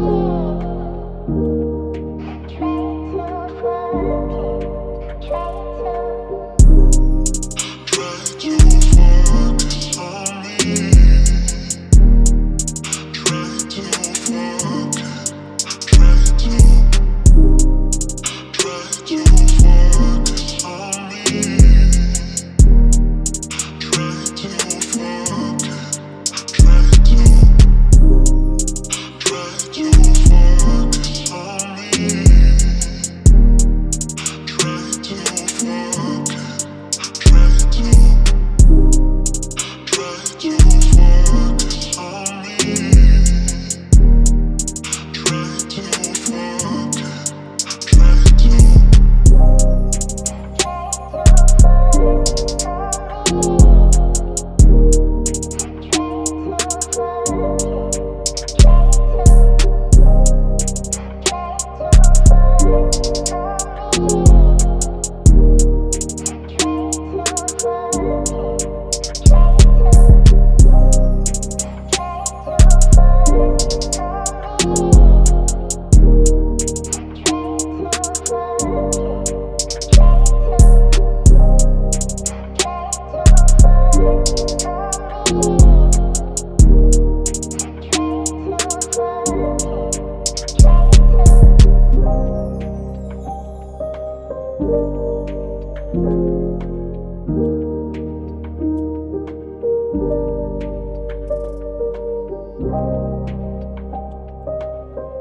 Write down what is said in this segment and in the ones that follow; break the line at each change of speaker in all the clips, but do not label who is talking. you.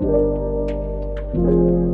Thank you.